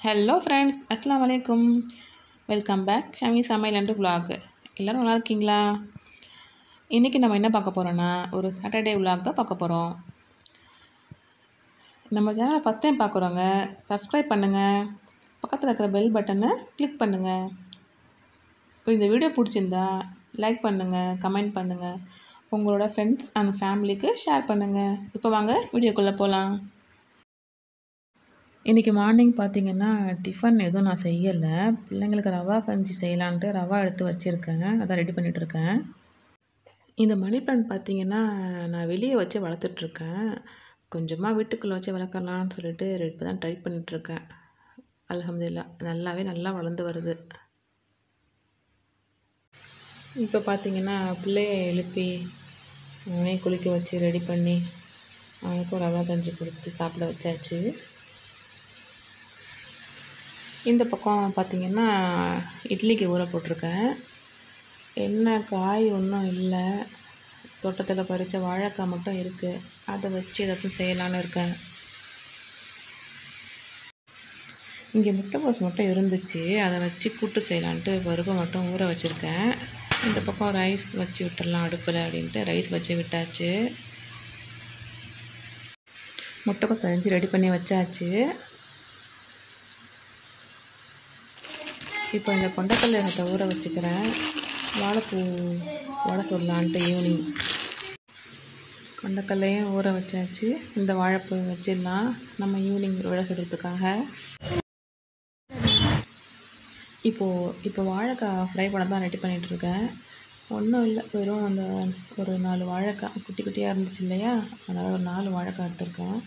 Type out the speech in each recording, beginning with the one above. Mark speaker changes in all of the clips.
Speaker 1: Hello friends அஸ்லாம் வலைக்கும் welcome back Shami சமையல் அண்டு vlog. எல்லோரும் நல்லா இருக்கீங்களா? இன்றைக்கி நம்ம என்ன பார்க்க போகிறோன்னா ஒரு சாட்டர்டே விலாக் தான் பார்க்க போகிறோம் நம்ம சேனலை ஃபஸ்ட் டைம் பார்க்குறோங்க சப்ஸ்கிரைப் பண்ணுங்கள் பக்கத்தில் இருக்கிற பெல் பட்டனை கிளிக் பண்ணுங்கள் இந்த வீடியோ பிடிச்சிருந்தா லைக் பண்ணுங்கள் கமெண்ட் பண்ணுங்கள் உங்களோட ஃப்ரெண்ட்ஸ் அண்ட் ஃபேமிலிக்கு ஷேர் பண்ணுங்கள் இப்போ வாங்க வீடியோக்குள்ளே போகலாம் இன்றைக்கி மார்னிங் பார்த்திங்கன்னா டிஃபன் எதுவும் நான் செய்யலை. பிள்ளைங்களுக்கு ரவா கஞ்சி செய்யலான்ட்டு ரவா எடுத்து வச்சுருக்கேன். அதான் ரெடி பண்ணிகிட்ருக்கேன் இந்த மணி பிளான்ட் பார்த்திங்கன்னா நான் வெளியே வச்சு வளர்த்துட்ருக்கேன் கொஞ்சமாக வீட்டுக்குள்ளே வச்சு வளர்க்கலாம்னு சொல்லிட்டு இப்போ தான் ட்ரை பண்ணிகிட்ருக்கேன் அல்ஹம்துலில்லா நல்லாவே நல்லா வளர்ந்து வருது. இப்போ பார்த்திங்கன்னா பிள்ளைய எழுப்பி அவனே குளிக்க வச்சு ரெடி பண்ணி அவனுக்கும் ரவா கஞ்சி கொடுத்து சாப்பிட வச்சாச்சு. இந்த பக்கம் பார்த்திங்கன்னா இட்லிக்கு ஊற போட்டிருக்கேன். என்ன காய் ஒன்றும் இல்லை. தோட்டத்தில் பறித்த வாழைக்காய் மட்டும் இருக்குது அதை வச்சு ஏதாச்சும் செய்யலான்னு இருக்கேன். இங்கே முட்டைக்கோஸ் மட்டும் இருந்துச்சு. அதை வச்சு கூட்டு செய்யலான்ட்டு பருப்பை மட்டும் ஊற வச்சுருக்கேன். இந்த பக்கம் ரைஸ் வச்சு விட்டுடலாம் அடுப்பில் அப்படின்ட்டு ரைஸ் வச்சு விட்டாச்சு. முட்டைக்கோஸ் அரிஞ்சு ரெடி பண்ணி வச்சாச்சு. இப்போ இந்த கொண்டக்கல்லை ஊற வச்சுக்கிறேன். வாழைப்பூ வடை சொல்லலான்ட்டு ஈவினிங் கொண்டக்கல்லையும் ஊற வச்சாச்சு. இந்த வாழைப்பூ வச்சிடலாம். நம்ம ஈவினிங் விட சொல்கிறதுக்காக இப்போது இப்போ வாழைக்காய் ஃப்ரை பண்ண தான் ரெடி பண்ணிகிட்ருக்கேன் ஒன்றும் இல்லை. வெறும் அந்த ஒரு நாலு வாழைக்காய் குட்டி குட்டியாக இருந்துச்சு இல்லையா? அதனால் ஒரு நாலு வாழைக்காய் எடுத்திருக்கேன்.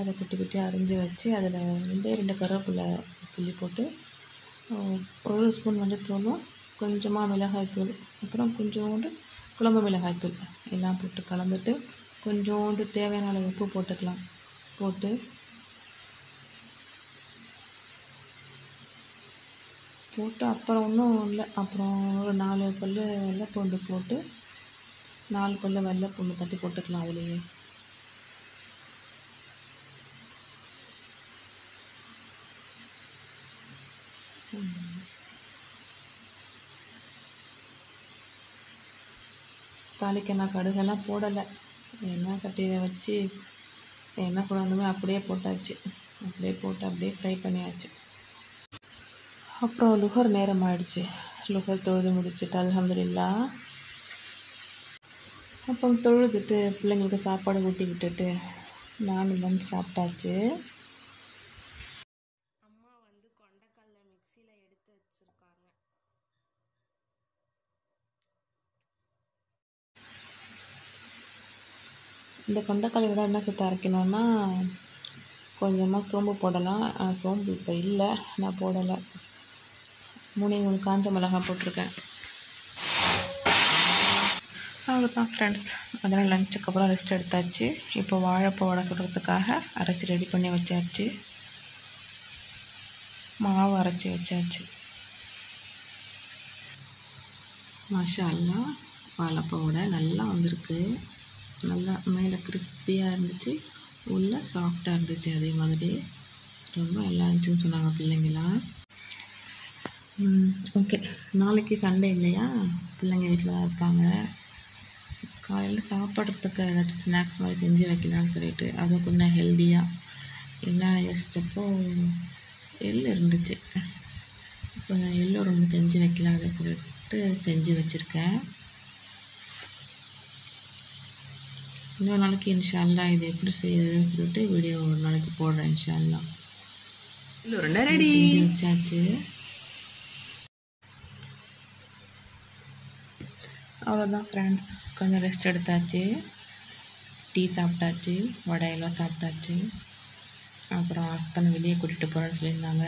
Speaker 1: அதை குட்டி குட்டியாக அரிஞ்சு வச்சு அதில் ரெண்டே ரெண்டு கருவேப்பிலை புள்ளி போட்டு ஒரு ஸ்பூன் மஞ்சத்தூளும் கொஞ்சமாக மிளகாய்த்தூள் அப்புறம் கொஞ்சோண்டு குழம்பு மிளகாய்த்தூள் எல்லாம் போட்டு கலந்துட்டு கொஞ்சோண்டு தேவையான அளவு உப்பு போட்டுக்கலாம். போட்டு போட்டு அப்புறம் ஒன்றும் இல்லை அப்புறம் ஒரு நாலு பல் வெள்ளைப்பூண்டு போட்டு நாலு பல் வெள்ளைப்பூண்டு தட்டி போட்டுக்கலாம் அதுலேயே. தாளிக்க நான் கடுகெல்லாம் போடலை. எண்ணெய் கட்டியில் வச்சு எண்ணெய் குழம்புமே அப்படியே போட்டாச்சு. அப்படியே போட்டு அப்படியே ஃப்ரை பண்ணியாச்சு. அப்புறம் லுகர் நேரம் ஆயிடுச்சு. லுகர் தொழுது முடிச்சுட்டு அலமதுல்லா அப்புறம் தொழுதுட்டு பிள்ளைங்களுக்கு சாப்பாடு ஊட்டி விட்டுட்டு நானும் வந்து சாப்பிட்டாச்சு. இந்த கொண்டக்கல்லை விட என்ன சேர்த்து அரைக்கணும்னா கொஞ்சமாக சோம்பு போடலாம். சோம்பு இப்போ இல்லை நான் போடலை. மூணே மூணு காஞ்ச மிளகாய் போட்டிருக்கேன். அவ்வளோதான் ஃப்ரெண்ட்ஸ் அதனால் லஞ்சுக்கு அப்புறம் ரெஸ்ட் எடுத்தாச்சு. இப்போ வாழைப்பூ வடை சுடுறதுக்காக அரைச்சி ரெடி பண்ணி வச்சாச்சு. மாவு அரைச்சி வச்சாச்சு. மாஷா அல்லா வாழைப்பூ வடை நல்லா வந்திருக்கு. நல்லா மேலே கிறிஸ்பியாக இருந்துச்சு. உள்ளே சாஃப்டாக இருந்துச்சு அதே மாதிரி ரொம்ப நல்லா இருந்துச்சுன்னு சொன்னாங்க பிள்ளைங்களாம் ஓகே நாளைக்கு சண்டே இல்லையா? பிள்ளைங்க வீட்டில் தான் இருப்பாங்க காலையில் சாப்பிட்றதுக்கு ஏதாச்சும் ஸ்நாக்ஸ் மாதிரி செஞ்சு வைக்கலான்னு சொல்லிட்டு அது கொஞ்சம் ஹெல்த்தியாக என்ன யோசித்தப்போ எள் இருந்துச்சு. கொஞ்சம் எள்ளு ரொம்ப செஞ்சு வைக்கலாம் அப்படின்னு சொல்லிட்டு செஞ்சு வச்சுருக்கேன். இன்னொரு நாளைக்கு இன்ஷால்லா இது எப்படி செய்யுதுன்னு சொல்லிட்டு வீடியோ ஒரு நாளைக்கு போடுறேன் இன்ஷால்லா
Speaker 2: ரெடி
Speaker 1: வச்சாச்சு அவ்வளோதான் ஃப்ரெண்ட்ஸ் கொஞ்சம் ரெஸ்ட் எடுத்தாச்சு. டீ சாப்பிட்டாச்சு. வடையெல்லாம் சாப்பிட்டாச்சு. அப்புறம் அஸ்தனை வெளியே கூட்டிகிட்டு போகிறேன்னு சொல்லியிருந்தாங்க.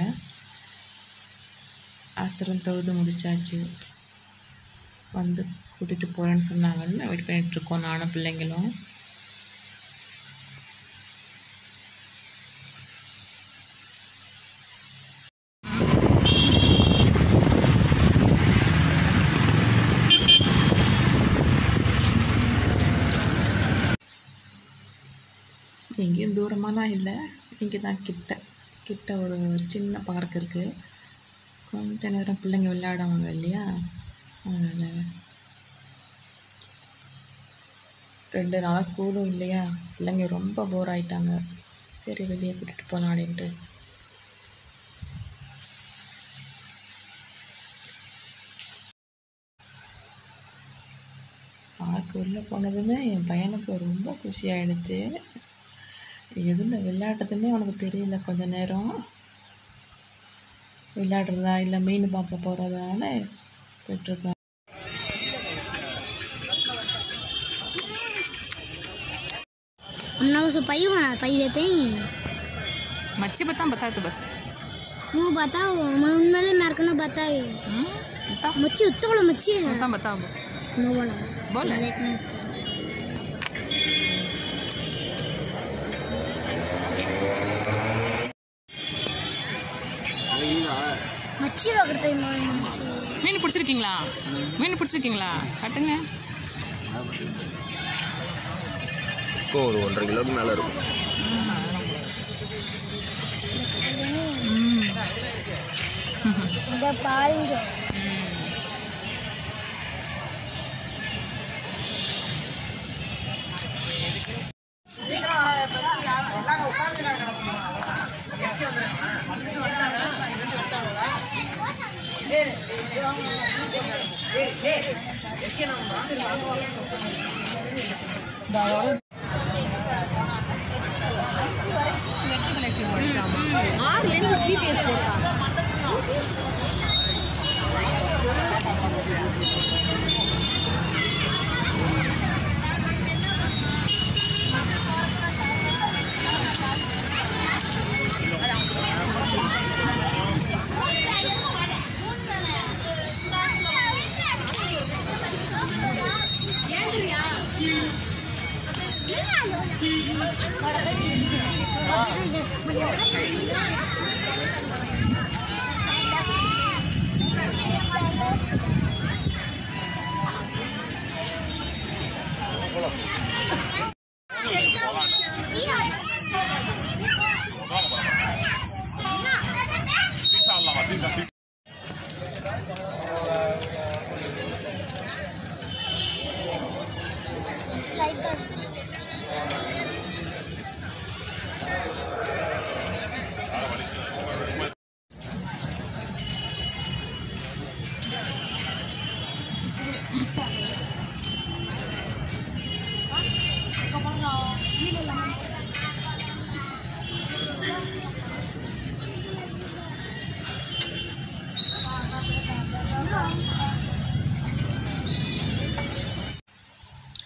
Speaker 1: அஸ்தரம் தொழுது முடிச்சாச்சு. வந்து கூட்டிகிட்டு போகிறேன்னு சொன்னாங்கன்னு வெயிட் பண்ணிகிட்ருக்கோம் நானும் பிள்ளைங்களும். தூரமாலாம் இல்லை. இங்கே தான் கிட்ட. கிட்ட ஒரு சின்ன பார்க் இருக்குது கொஞ்ச நேரம் பிள்ளைங்க விளையாடுவாங்க இல்லையா? அதனால் ரெண்டு நாளாக ஸ்கூலும் இல்லையா? பிள்ளைங்க ரொம்ப போர் ஆகிட்டாங்க சரி வெளியே கூட்டிகிட்டு போகலாம் அப்படின்ட்டு. பார்க் உள்ளே போனதுமே என் பையனுக்கு ரொம்ப குஷி ஆயிடுச்சு. எதில் விளையாடுறதுன்னே அவனுக்கு தெரியல கொஞ்ச நேரம் விளையாடுறதா இல்லை மீன் பார்க்க போகிறதால போயிட்டுருக்கேன்
Speaker 3: अन्ना उसे पाई बना पाई देते ही
Speaker 1: मच्छी बता बता तो बस
Speaker 3: वो बताओ मैं उनमें मेरे को ना बताओ
Speaker 1: बता
Speaker 3: मच्छी उत्तर वाला मच्छी है
Speaker 1: बता बता
Speaker 3: वो वाला
Speaker 1: बोल
Speaker 3: देखना
Speaker 1: மீன் பிடிச்சிருக்கீங்களா? மீன் பிடிச்சிருக்கீங்களா? கட்டுங்க.
Speaker 4: இப்போ ஒரு ஒன்றரை கிலோக்கு மேலே இருக்கும்.
Speaker 3: இந்த ஆறுலேருந்து சிபிஎஸ் போட்டாங்க Hold on.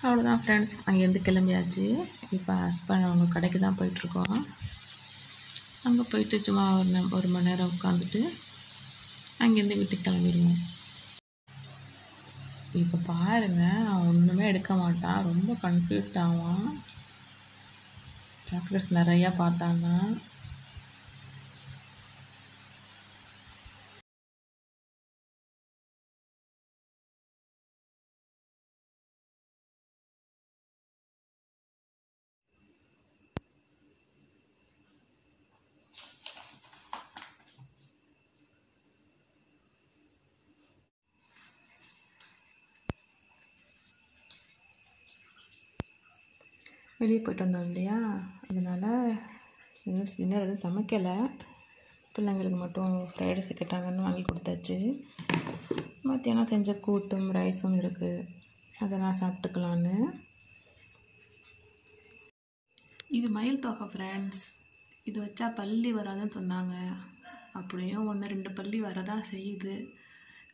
Speaker 1: அவ்வளோதான் ஃப்ரெண்ட்ஸ் அங்கேருந்து கிளம்பியாச்சு. இப்போ ஹஸ்பண்ட் அவங்க கடைக்கு தான் போயிட்டுருக்கோம். அங்கே போயிட்டு சும்மா ஒரு ஒரு மணி நேரம் உட்காந்துட்டு அங்கேருந்து வீட்டுக்கு கிளம்பிடுவோம். இப்போ பாருங்கள் அவன் ஒன்றுமே எடுக்க மாட்டான். ரொம்ப கன்ஃபியூஸ்ட் ஆவான். சாக்லேட்ஸ் நிறையா பார்த்தான்னா வெளியே போயிட்டு வந்தோம் இல்லையா? அதனால் டின்னர் எதுவும் சமைக்கலை. பிள்ளைங்களுக்கு மட்டும் ஃப்ரைட் ரைஸ் கேட்டாங்கன்னு வாங்கி கொடுத்தாச்சு. மத்தியானம் செஞ்ச கூட்டும் ரைஸும் இருக்குது அதெல்லாம் சாப்பிட்டுக்கலான்னு. இது மயில் தோகை ஃப்ரெண்ட்ஸ் இது வச்சா பள்ளி வராதுன்னு சொன்னாங்க. அப்படியும் ஒன்று ரெண்டு பள்ளி வரதான் செய்யுது.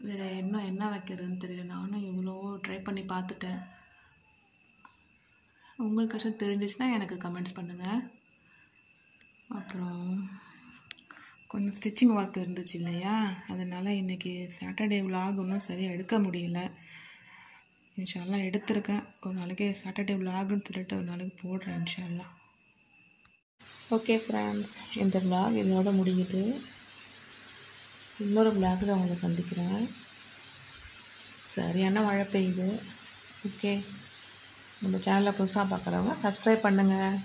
Speaker 1: வேறு இன்னும் என்ன வைக்கிறதுன்னு தெரியல. நானும் எவ்வளோ ட்ரை பண்ணி பார்த்துட்டேன். உங்களுக்கு கஷ்டம் தெரிஞ்சிச்சுன்னா எனக்கு கமெண்ட்ஸ் பண்ணுங்கள் அப்புறம் கொஞ்சம் ஸ்டிச்சிங் ஒர்க் இருந்துச்சு இல்லையா? அதனால் இன்றைக்கி சாட்டர்டே விலாக் ஒன்றும் சரியாக எடுக்க முடியல. இன்ஷால்லாம் எடுத்திருக்கேன். ஒரு நாளைக்கு சாட்டர்டே விலாகுன்னு சொல்லிட்டு ஒரு நாளைக்கு போடுறேன் இன்ஷால்லாம் ஓகே ஃப்ரெண்ட்ஸ் இந்த விலாக் இதோட முடியுது. இன்னொரு விலாகில் அவங்களை சந்திக்கிறேன். சரியான மழை பெய்யுது. ஓகே நம்ம சேனலை புதுசாக பார்க்குறவங்க சப்ஸ்கிரைப் பண்ணுங்கள்